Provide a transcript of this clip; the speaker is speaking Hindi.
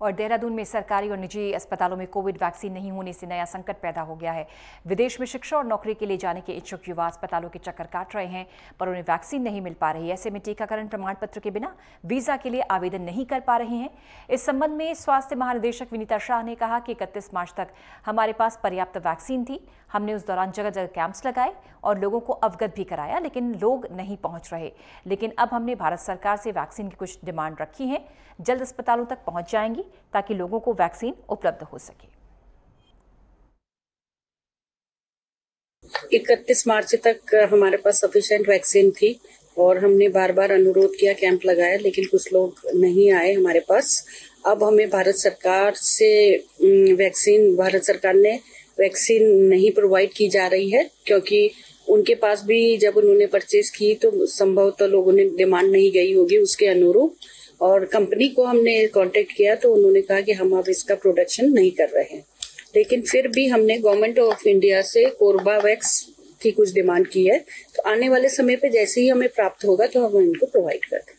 और देहरादून में सरकारी और निजी अस्पतालों में कोविड वैक्सीन नहीं होने से नया संकट पैदा हो गया है। विदेश में शिक्षा और नौकरी के लिए जाने के इच्छुक युवा अस्पतालों के चक्कर काट रहे हैं, पर उन्हें वैक्सीन नहीं मिल पा रही। ऐसे में टीकाकरण प्रमाण पत्र के बिना वीज़ा के लिए आवेदन नहीं कर पा रहे हैं। इस संबंध में स्वास्थ्य महानिदेशक विनीता शाह ने कहा कि इकतीस मार्च तक हमारे पास पर्याप्त वैक्सीन थी। हमने उस दौरान जगह जगह कैंप्स लगाए और लोगों को अवगत भी कराया, लेकिन लोग नहीं पहुँच रहे। लेकिन अब हमने भारत सरकार से वैक्सीन की कुछ डिमांड रखी है। जल्द अस्पतालों तक पहुँच जाएँगी। ताकि लोगों को वैक्सीन उपलब्ध हो सके। इकतीस मार्च तक हमारे पास सफिशिएंट वैक्सीन थी और हमने बार बार अनुरोध किया कैंप लगाया, लेकिन कुछ लोग नहीं आए हमारे पास। अब हमें भारत सरकार से वैक्सीन भारत सरकार ने वैक्सीन नहीं प्रोवाइड की जा रही है, क्योंकि उनके पास भी जब उन्होंने परचेज की तो संभवतः लोगों ने डिमांड नहीं गई होगी उसके अनुरूप। और कंपनी को हमने कांटेक्ट किया तो उन्होंने कहा कि हम अब इसका प्रोडक्शन नहीं कर रहे हैं। लेकिन फिर भी हमने गवर्नमेंट ऑफ़ इंडिया से कोरबावैक्स की कुछ डिमांड की है। तो आने वाले समय पे जैसे ही हमें प्राप्त होगा तो हम इनको प्रोवाइड कर दें